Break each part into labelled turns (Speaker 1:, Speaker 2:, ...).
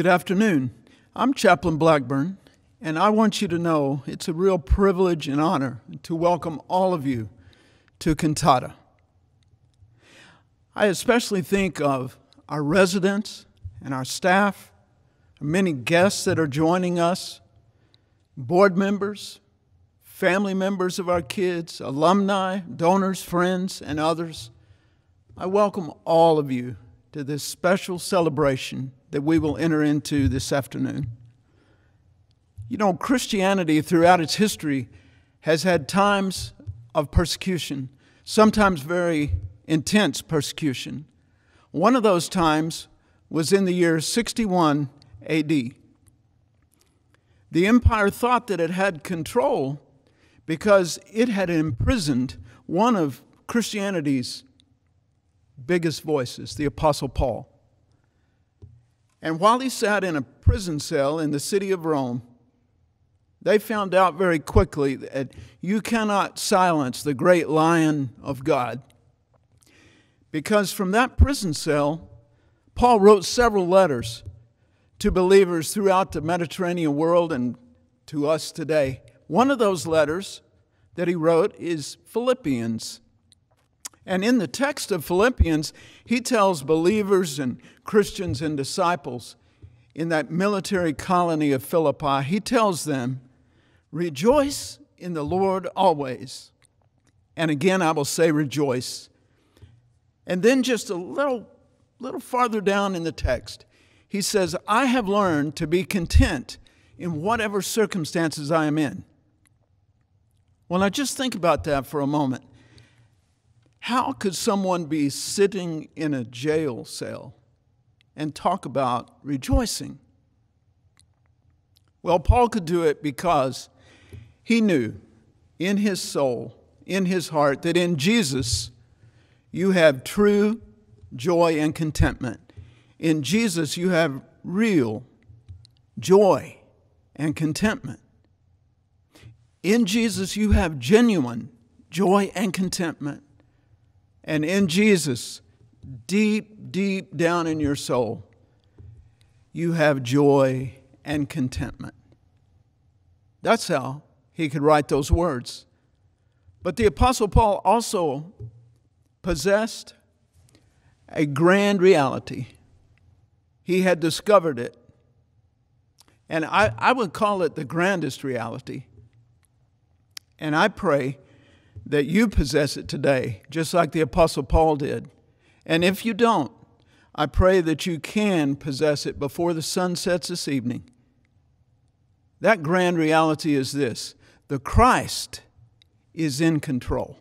Speaker 1: Good afternoon. I'm Chaplain Blackburn, and I want you to know it's a real privilege and honor to welcome all of you to Cantata. I especially think of our residents and our staff, many guests that are joining us, board members, family members of our kids, alumni, donors, friends, and others. I welcome all of you to this special celebration that we will enter into this afternoon. You know, Christianity throughout its history has had times of persecution, sometimes very intense persecution. One of those times was in the year 61 AD. The empire thought that it had control because it had imprisoned one of Christianity's biggest voices, the Apostle Paul. And while he sat in a prison cell in the city of Rome, they found out very quickly that you cannot silence the great lion of God. Because from that prison cell, Paul wrote several letters to believers throughout the Mediterranean world and to us today. One of those letters that he wrote is Philippians. And in the text of Philippians, he tells believers and Christians and disciples in that military colony of Philippi, he tells them, Rejoice in the Lord always. And again, I will say, rejoice. And then just a little, little farther down in the text, he says, I have learned to be content in whatever circumstances I am in. Well, now just think about that for a moment. How could someone be sitting in a jail cell and talk about rejoicing? Well, Paul could do it because he knew in his soul, in his heart, that in Jesus you have true joy and contentment. In Jesus you have real joy and contentment. In Jesus you have genuine joy and contentment. And in Jesus, deep, deep down in your soul, you have joy and contentment. That's how he could write those words. But the Apostle Paul also possessed a grand reality. He had discovered it. And I, I would call it the grandest reality. And I pray that you possess it today, just like the Apostle Paul did. And if you don't, I pray that you can possess it before the sun sets this evening. That grand reality is this the Christ is in control.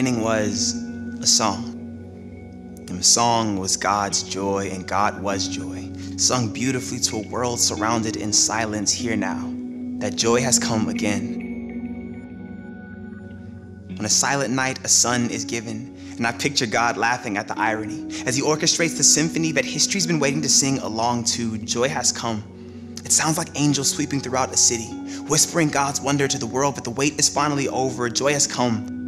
Speaker 2: Beginning was a song. And the song was God's joy, and God was joy, sung beautifully to a world surrounded in silence here now. That joy has come again. On a silent night, a son is given, and I picture God laughing at the irony as he orchestrates the symphony that history's been waiting to sing along to. Joy has come. It sounds like angels sweeping throughout a city, whispering God's wonder to the world, but the wait is finally over. Joy has come.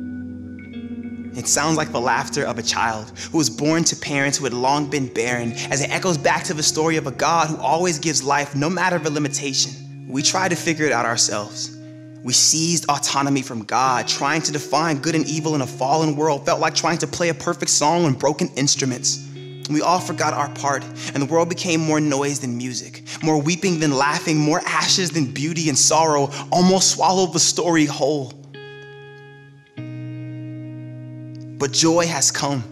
Speaker 2: It sounds like the laughter of a child who was born to parents who had long been barren, as it echoes back to the story of a God who always gives life no matter the limitation. We try to figure it out ourselves. We seized autonomy from God, trying to define good and evil in a fallen world felt like trying to play a perfect song on broken instruments. We all forgot our part, and the world became more noise than music, more weeping than laughing, more ashes than beauty and sorrow, almost swallowed the story whole. But joy has come.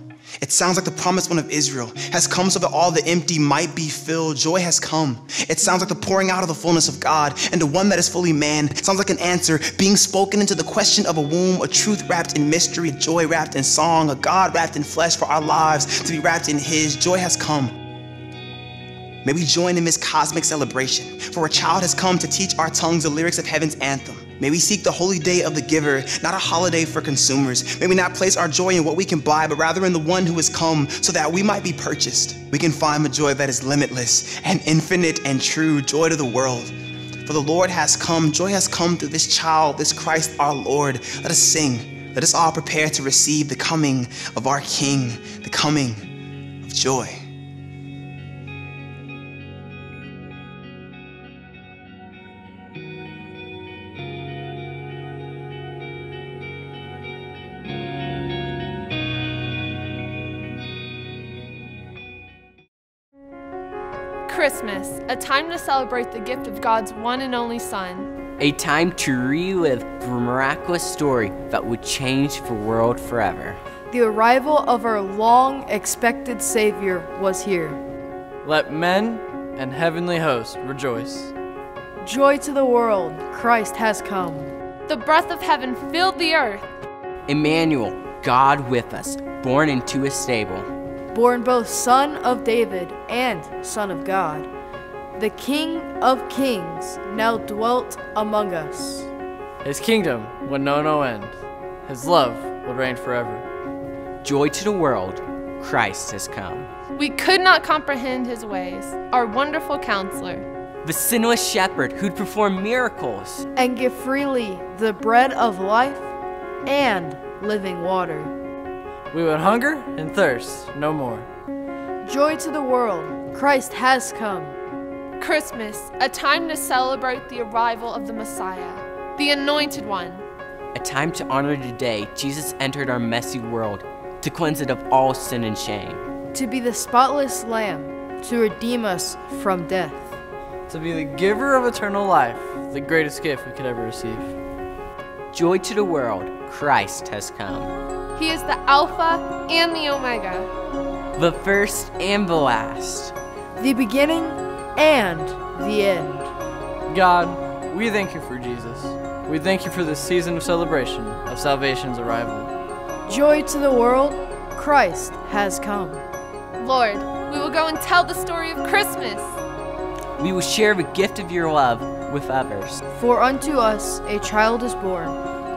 Speaker 2: It sounds like the promised one of Israel has come so that all the empty might be filled. Joy has come. It sounds like the pouring out of the fullness of God and the one that is fully man. It sounds like an answer being spoken into the question of a womb, a truth wrapped in mystery, joy wrapped in song, a God wrapped in flesh for our lives to be wrapped in His. Joy has come. May we join in this cosmic celebration, for a child has come to teach our tongues the lyrics of heaven's anthem. May we seek the holy day of the giver, not a holiday for consumers. May we not place our joy in what we can buy, but rather in the one who has come so that we might be purchased. We can find the joy that is limitless and infinite and true, joy to the world. For the Lord has come, joy has come through this child, this Christ our Lord. Let us sing. Let us all prepare to receive the coming of our King, the coming of joy.
Speaker 3: Christmas, a time to celebrate the gift of God's one and only Son.
Speaker 4: A time to relive the miraculous story that would change the world forever.
Speaker 5: The arrival of our long expected Savior was here.
Speaker 6: Let men and heavenly hosts rejoice.
Speaker 5: Joy to the world, Christ has come.
Speaker 3: The breath of heaven filled the earth.
Speaker 4: Emmanuel, God with us, born into a stable.
Speaker 5: Born both Son of David and Son of God. The King of kings now dwelt among us.
Speaker 6: His kingdom would know no end. His love would reign forever.
Speaker 4: Joy to the world, Christ has come.
Speaker 3: We could not comprehend his ways, our wonderful counselor.
Speaker 4: The sinless shepherd who'd perform miracles
Speaker 5: and give freely the bread of life and living water.
Speaker 6: We would hunger and thirst no more.
Speaker 5: Joy to the world, Christ has come.
Speaker 3: Christmas, a time to celebrate the arrival of the Messiah, the Anointed One.
Speaker 4: A time to honor the day Jesus entered our messy world to cleanse it of all sin and shame.
Speaker 5: To be the spotless Lamb, to redeem us from death.
Speaker 6: To be the giver of eternal life, the greatest gift we could ever receive.
Speaker 4: Joy to the world, Christ has come.
Speaker 3: He is the Alpha and the Omega,
Speaker 4: the first and the last,
Speaker 5: the beginning and the end.
Speaker 6: God, we thank you for Jesus. We thank you for this season of celebration of salvation's arrival.
Speaker 5: Joy to the world, Christ has come.
Speaker 3: Lord, we will go and tell the story of Christmas.
Speaker 4: We will share the gift of your love with others.
Speaker 5: For unto us a child is born,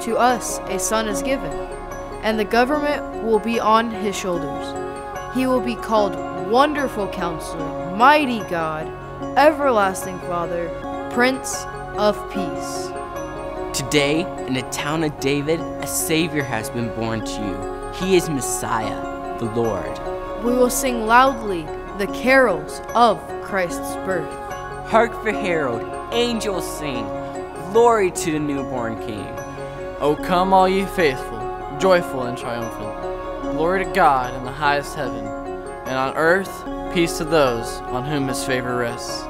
Speaker 5: to us a son is given, and the government will be on his shoulders. He will be called Wonderful Counselor, Mighty God, Everlasting Father, Prince of Peace.
Speaker 4: Today, in the town of David, a Savior has been born to you. He is Messiah, the Lord.
Speaker 5: We will sing loudly the carols of Christ's birth.
Speaker 4: Hark the herald, angels sing, glory to the newborn King.
Speaker 6: O come, all ye faithful, joyful and triumphant. Glory to God in the highest heaven, and on earth peace to those on whom his favor rests.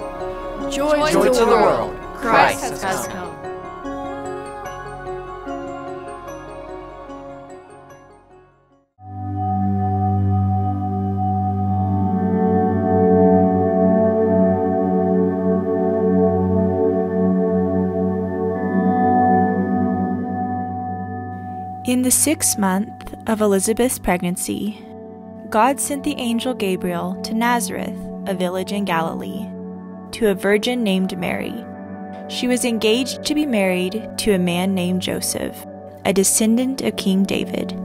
Speaker 5: Joy,
Speaker 6: Joy to, the world,
Speaker 5: Christ,
Speaker 6: Christ
Speaker 5: has,
Speaker 6: has
Speaker 5: come.
Speaker 7: Sixth month of Elizabeth's pregnancy, God sent the angel Gabriel to Nazareth, a village in Galilee, to a virgin named Mary. She was engaged to be married to a man named Joseph, a descendant of King David.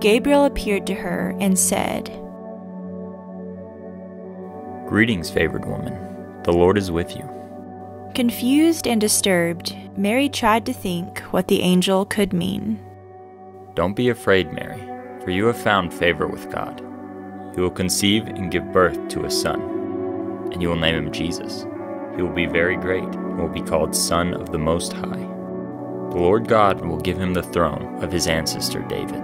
Speaker 7: Gabriel appeared to her and said,
Speaker 8: Greetings, favored woman. The Lord is with you.
Speaker 7: Confused and disturbed, Mary tried to think what the angel could mean.
Speaker 8: Don't be afraid, Mary, for you have found favor with God. You will conceive and give birth to a son, and you will name him Jesus. He will be very great and will be called Son of the Most High. The Lord God will give him the throne of his ancestor David,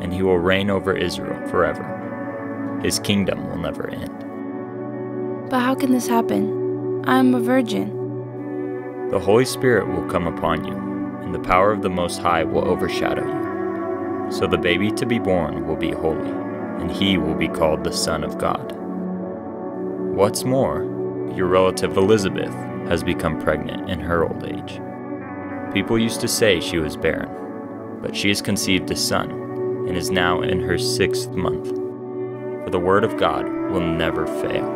Speaker 8: and he will reign over Israel forever. His kingdom will never end.
Speaker 9: But how can this happen? I am a virgin.
Speaker 8: The Holy Spirit will come upon you, and the power of the Most High will overshadow you. So the baby to be born will be holy, and he will be called the Son of God. What's more, your relative Elizabeth has become pregnant in her old age. People used to say she was barren, but she has conceived a son and is now in her sixth month. For the word of God will never fail.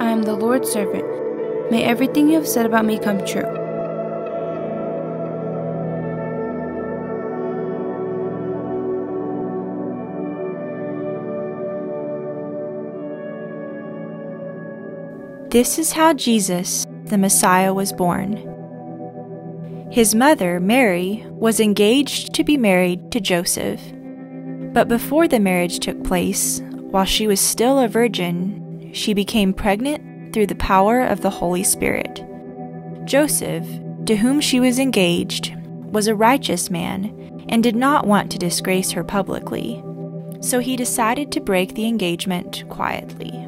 Speaker 9: I am the Lord's servant. May everything you have said about me come true.
Speaker 7: This is how Jesus, the Messiah, was born. His mother, Mary, was engaged to be married to Joseph. But before the marriage took place, while she was still a virgin, she became pregnant through the power of the Holy Spirit. Joseph, to whom she was engaged, was a righteous man and did not want to disgrace her publicly, so he decided to break the engagement quietly.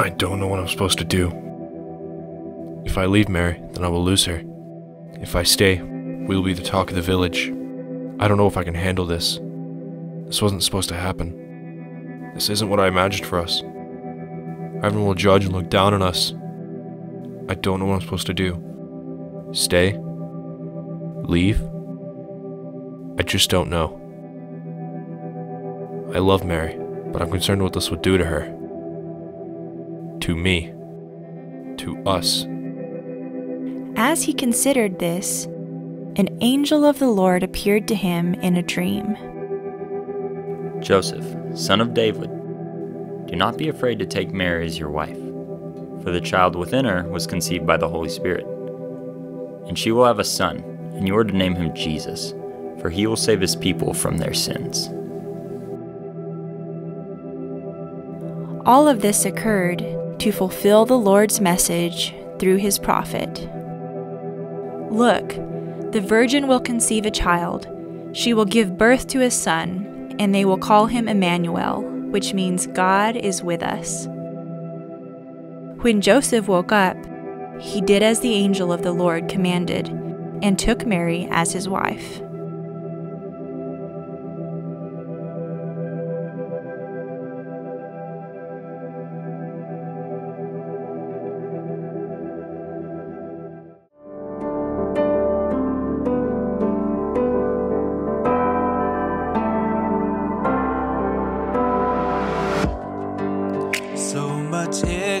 Speaker 10: I don't know what I'm supposed to do. If I leave Mary, then I will lose her. If I stay, we will be the talk of the village. I don't know if I can handle this. This wasn't supposed to happen. This isn't what I imagined for us. Everyone will judge and look down on us. I don't know what I'm supposed to do. Stay? Leave? I just don't know. I love Mary, but I'm concerned what this would do to her. To me. To us.
Speaker 7: As he considered this, an angel of the Lord appeared to him in a dream.
Speaker 8: Joseph, son of David, do not be afraid to take Mary as your wife, for the child within her was conceived by the Holy Spirit. And she will have a son, and you are to name him Jesus, for he will save his people from their sins.
Speaker 7: All of this occurred to fulfill the Lord's message through his prophet. Look, the virgin will conceive a child. She will give birth to a son, and they will call him Emmanuel, which means God is with us. When Joseph woke up, he did as the angel of the Lord commanded and took Mary as his wife.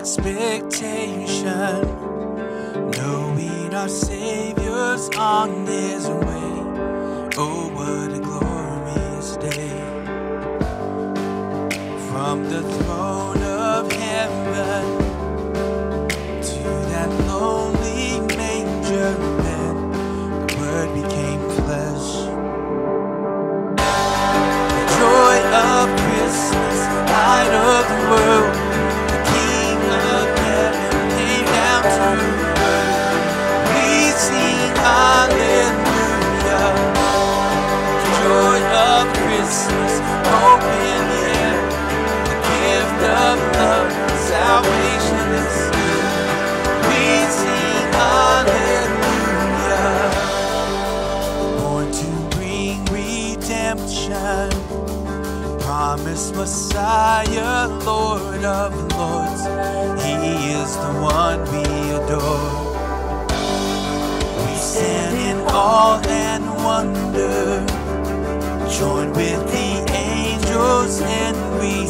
Speaker 11: Expectation, knowing our Savior's on His way. Oh, what a glorious day! From the throne of heaven to promised Messiah, Lord of Lords. He is the one we adore. We stand in awe and wonder, join with the angels and we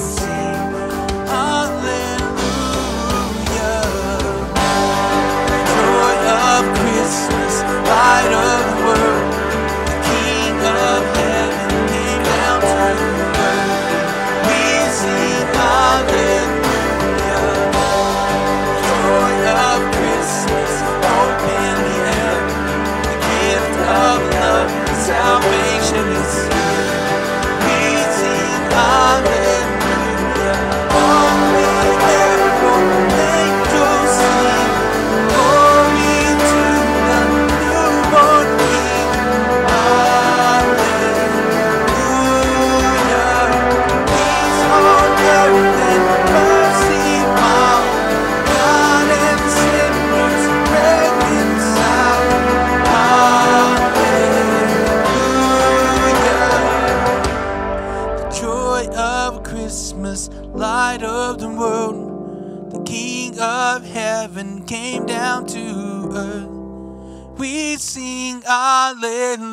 Speaker 11: hallelujah.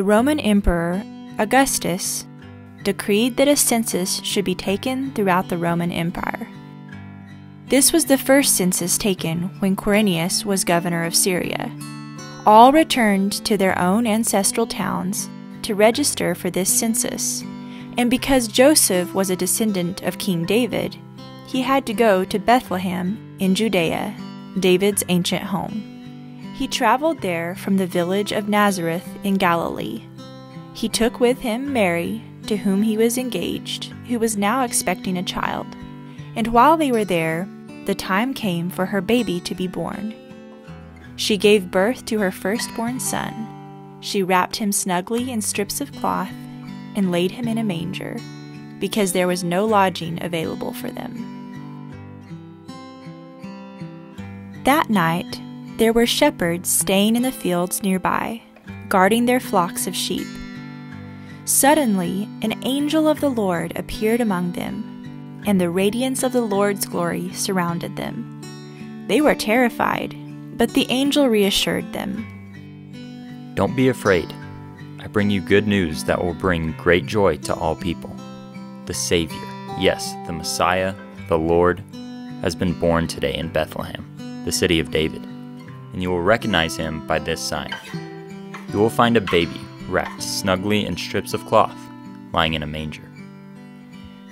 Speaker 7: The Roman Emperor Augustus decreed that a census should be taken throughout the Roman Empire. This was the first census taken when Quirinius was governor of Syria. All returned to their own ancestral towns to register for this census, and because Joseph was a descendant of King David, he had to go to Bethlehem in Judea, David's ancient home. He traveled there from the village of Nazareth in Galilee. He took with him Mary, to whom he was engaged, who was now expecting a child. And while they were there, the time came for her baby to be born. She gave birth to her firstborn son. She wrapped him snugly in strips of cloth and laid him in a manger, because there was no lodging available for them. That night, there were shepherds staying in the fields nearby, guarding their flocks of sheep. Suddenly, an angel of the Lord appeared among them, and the radiance of the Lord's glory surrounded them. They were terrified, but the angel reassured them.
Speaker 8: Don't be afraid. I bring you good news that will bring great joy to all people. The Savior, yes, the Messiah, the Lord, has been born today in Bethlehem, the city of David, and you will recognize him by this sign. You will find a baby wrapped snugly in strips of cloth, lying in a manger.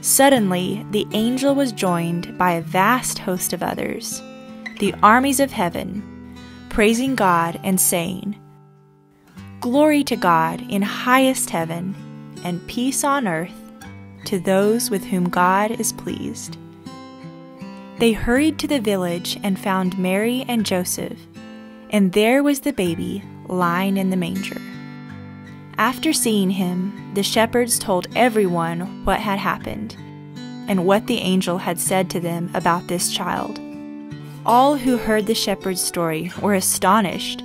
Speaker 7: Suddenly, the angel was joined by a vast host of others, the armies of heaven, praising God and saying, Glory to God in highest heaven, and peace on earth to those with whom God is pleased. They hurried to the village and found Mary and Joseph, and there was the baby lying in the manger. After seeing him, the shepherds told everyone what had happened and what the angel had said to them about this child. All who heard the shepherd's story were astonished,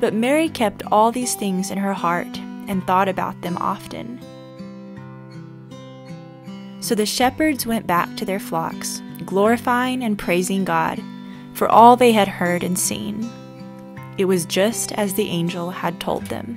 Speaker 7: but Mary kept all these things in her heart and thought about them often. So the shepherds went back to their flocks, glorifying and praising God for all they had heard and seen. It was just as the angel had told them.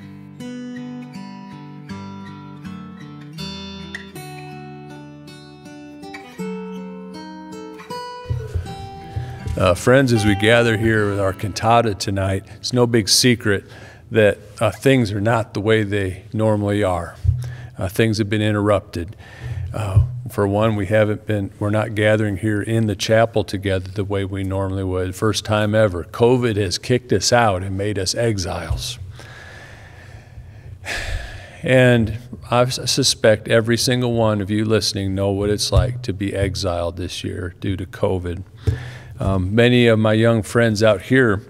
Speaker 12: Uh, friends, as we gather here with our cantata tonight, it's no big secret that uh, things are not the way they normally are. Uh, things have been interrupted. Uh, for one, we haven't been, we're not gathering here in the chapel together the way we normally would. First time ever. COVID has kicked us out and made us exiles. And I suspect every single one of you listening know what it's like to be exiled this year due to COVID. Um, many of my young friends out here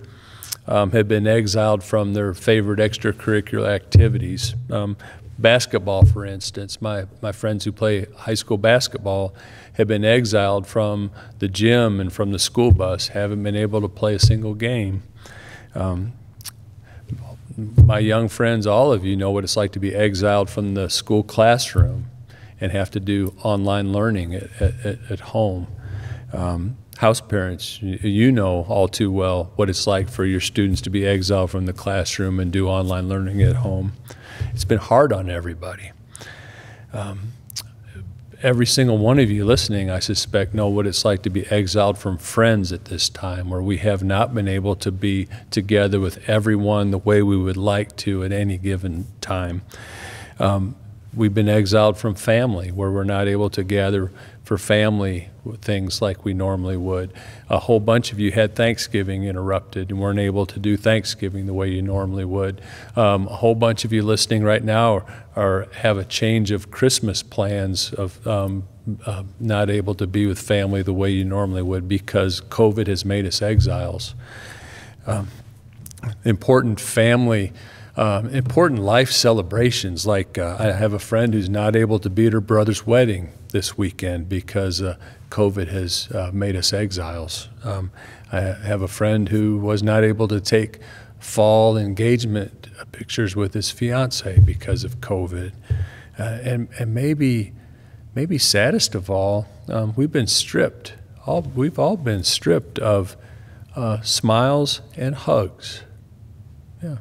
Speaker 12: um, have been exiled from their favorite extracurricular activities. Um, basketball, for instance, my, my friends who play high school basketball have been exiled from the gym and from the school bus, haven't been able to play a single game. Um, my young friends, all of you know what it's like to be exiled from the school classroom and have to do online learning at, at, at home. Um, house parents, you know all too well what it's like for your students to be exiled from the classroom and do online learning at home. It's been hard on everybody. Um, every single one of you listening, I suspect, know what it's like to be exiled from friends at this time, where we have not been able to be together with everyone the way we would like to at any given time. Um, we've been exiled from family, where we're not able to gather for family things like we normally would. A whole bunch of you had Thanksgiving interrupted and weren't able to do Thanksgiving the way you normally would. Um, a whole bunch of you listening right now are, are have a change of Christmas plans of um, uh, not able to be with family the way you normally would because COVID has made us exiles. Um, important family um, important life celebrations. Like uh, I have a friend who's not able to be at her brother's wedding this weekend because uh, COVID has uh, made us exiles. Um, I have a friend who was not able to take fall engagement pictures with his fiance because of COVID. Uh, and, and maybe, maybe saddest of all, um, we've been stripped. All, we've all been stripped of uh, smiles and hugs. Yeah.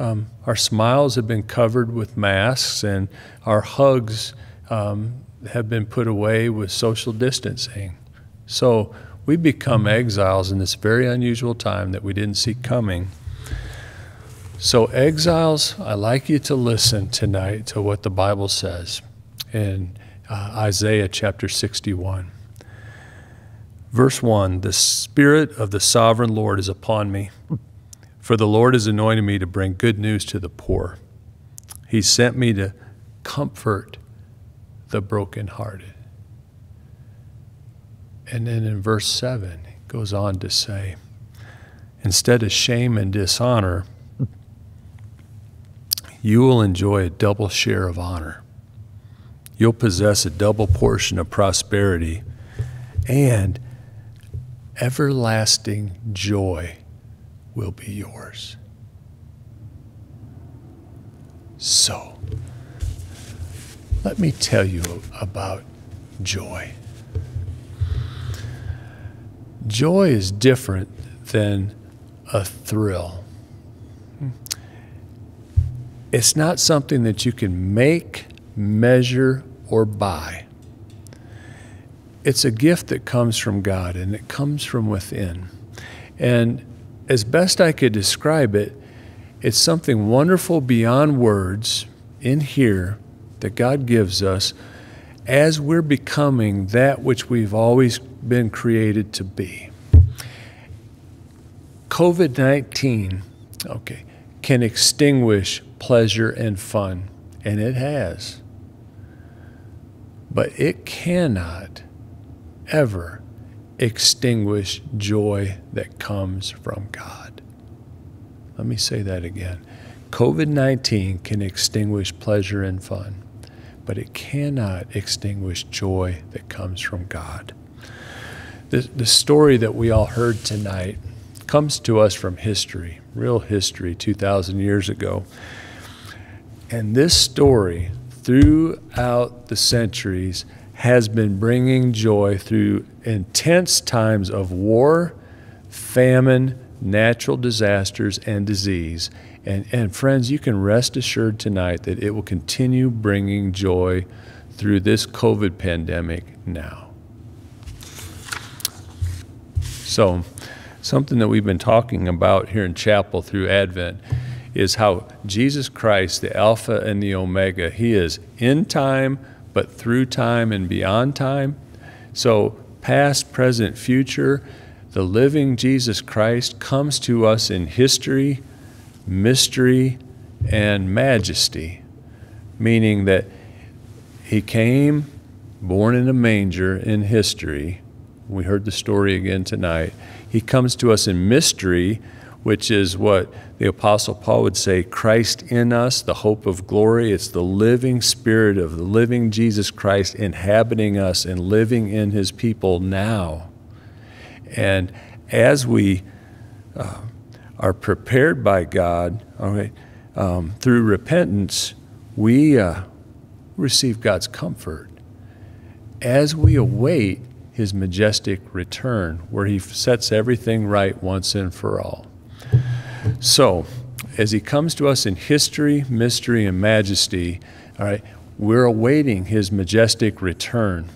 Speaker 12: Um, our smiles have been covered with masks, and our hugs um, have been put away with social distancing. So we become exiles in this very unusual time that we didn't see coming. So, exiles, I like you to listen tonight to what the Bible says in uh, Isaiah chapter 61. Verse 1 The Spirit of the sovereign Lord is upon me, for the Lord has anointed me to bring good news to the poor. He sent me to comfort the brokenhearted. And then in verse 7, it goes on to say, instead of shame and dishonor, you will enjoy a double share of honor. You'll possess a double portion of prosperity and everlasting joy will be yours. So, let me tell you about joy. Joy is different than a thrill. It's not something that you can make, measure, or buy. It's a gift that comes from God and it comes from within. And as best I could describe it, it's something wonderful beyond words in here that God gives us as we're becoming that which we've always been created to be. COVID 19, okay, can extinguish pleasure and fun, and it has. But it cannot ever extinguish joy that comes from God. Let me say that again. COVID 19 can extinguish pleasure and fun, but it cannot extinguish joy that comes from God. The, the story that we all heard tonight comes to us from history, real history, 2,000 years ago. And this story, throughout the centuries, has been bringing joy through intense times of war, famine, natural disasters, and disease. And, and friends, you can rest assured tonight that it will continue bringing joy through this COVID pandemic now. So, something that we've been talking about here in chapel through Advent is how Jesus Christ, the Alpha and the Omega, He is in time, but through time and beyond time. So, past, present, future, the living Jesus Christ comes to us in history, mystery, and majesty, meaning that He came, born in a manger in history we heard the story again tonight. He comes to us in mystery, which is what the Apostle Paul would say Christ in us, the hope of glory. It's the living spirit of the living Jesus Christ inhabiting us and living in his people now. And as we uh, are prepared by God okay, um, through repentance, we uh, receive God's comfort. As we await his majestic return, where he sets everything right once and for all. So, as he comes to us in history, mystery, and majesty, all right, we're awaiting his majestic return.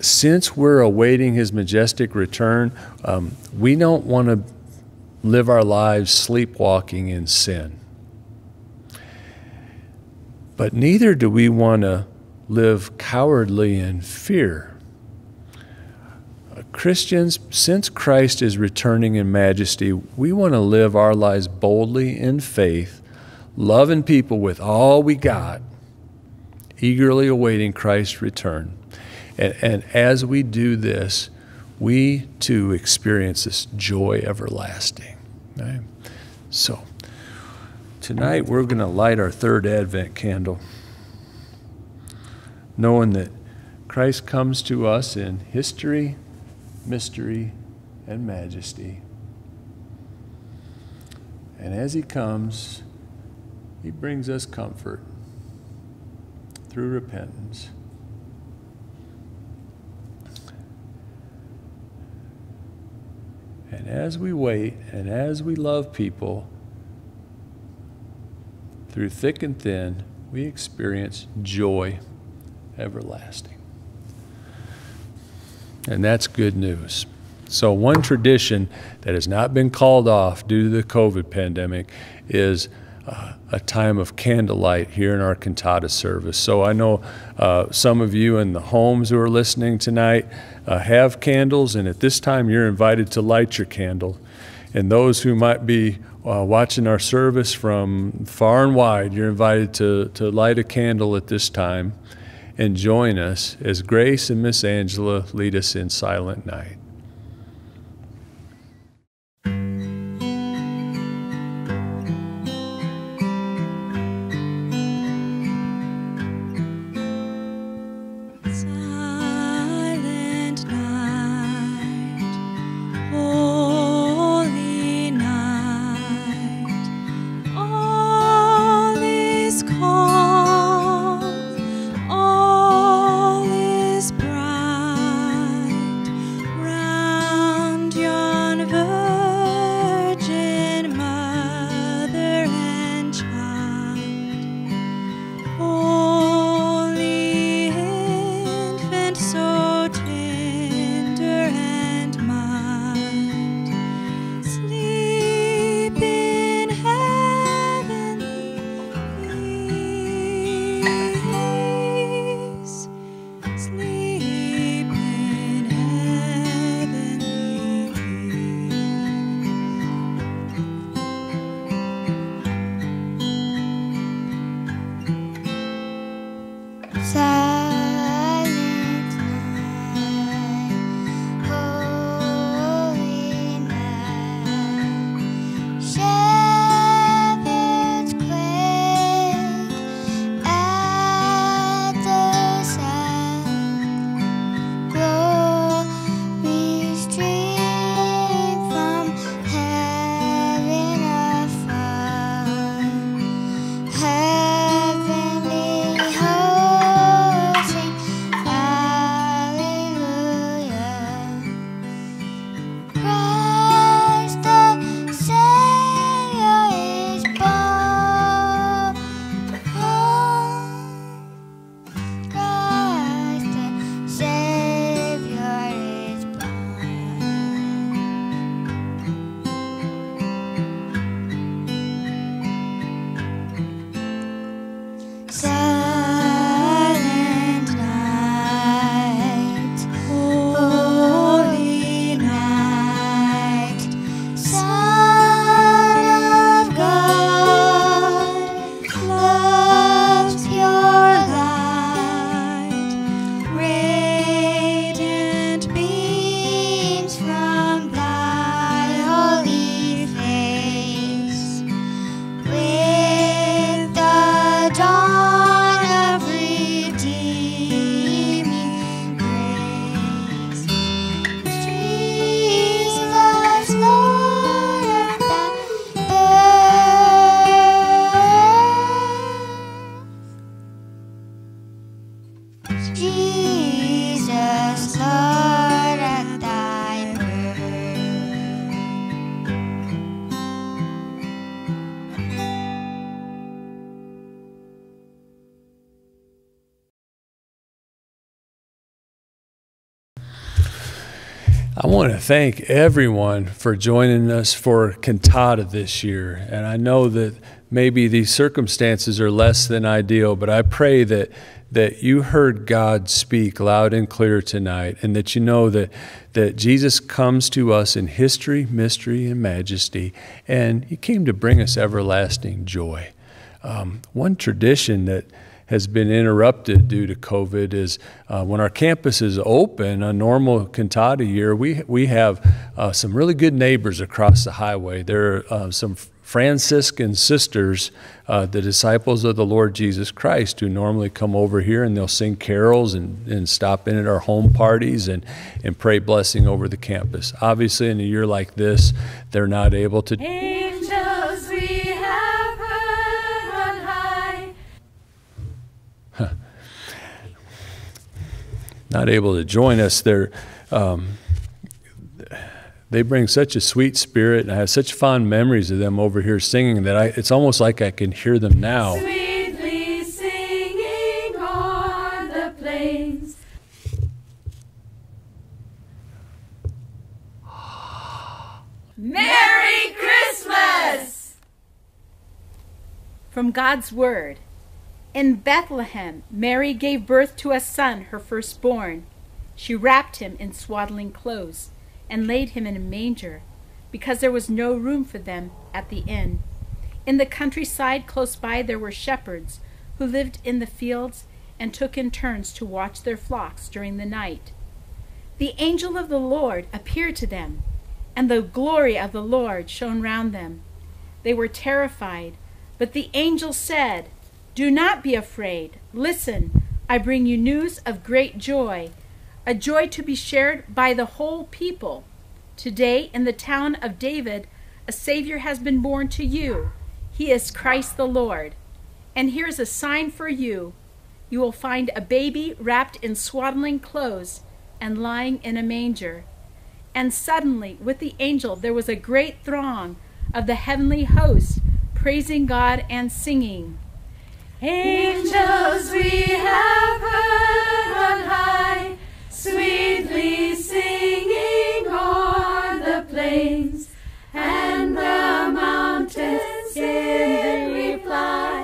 Speaker 12: Since we're awaiting his majestic return, um, we don't want to live our lives sleepwalking in sin. But neither do we want to live cowardly in fear. Christians, since Christ is returning in majesty, we want to live our lives boldly in faith, loving people with all we got, eagerly awaiting Christ's return. And, and as we do this, we too experience this joy everlasting. Right? So, tonight we're going to light our third Advent candle, knowing that Christ comes to us in history mystery, and majesty. And as He comes, He brings us comfort through repentance. And as we wait and as we love people, through thick and thin, we experience joy everlasting. And that's good news. So, one tradition that has not been called off due to the COVID pandemic is uh, a time of candlelight here in our cantata service. So, I know uh, some of you in the homes who are listening tonight uh, have candles, and at this time you're invited to light your candle. And those who might be uh, watching our service from far and wide, you're invited to, to light a candle at this time and join us as Grace and Miss Angela lead us in Silent Night. I want to thank everyone for joining us for Cantata this year. And I know that maybe these circumstances are less than ideal, but I pray that that you heard God speak loud and clear tonight and that you know that that Jesus comes to us in history, mystery, and majesty, and he came to bring us everlasting joy. Um, one tradition that has been interrupted due to COVID is uh, when our campus is open, a normal cantata year, we, we have uh, some really good neighbors across the highway. There are uh, some Franciscan sisters, uh, the disciples of the Lord Jesus Christ, who normally come over here and they'll sing carols and, and stop in at our home parties and, and pray blessing over the campus. Obviously, in a year like this, they're not able to
Speaker 13: Angels
Speaker 12: not able to join us. They're, um, they bring such a sweet spirit, and I have such fond memories of them over here singing that I, it's almost like I can hear them now.
Speaker 13: Sweetly singing on the plains.
Speaker 14: Merry Christmas! From God's Word. In Bethlehem, Mary gave birth to a son, her firstborn. She wrapped him in swaddling clothes and laid him in a manger, because there was no room for them at the inn. In the countryside close by there were shepherds who lived in the fields and took in turns to watch their flocks during the night. The angel of the Lord appeared to them, and the glory of the Lord shone round them. They were terrified, but the angel said, Do not be afraid. Listen, I bring you news of great joy, a joy to be shared by the whole people. Today, in the town of David, a Savior has been born to you. He is Christ the Lord. And here's a sign for you you will find a baby wrapped in swaddling clothes and lying in a manger. And suddenly, with the angel, there was a great throng of the heavenly host praising God and singing.
Speaker 13: Angels we have heard on high, sweetly singing o'er the plains, and the mountains in reply,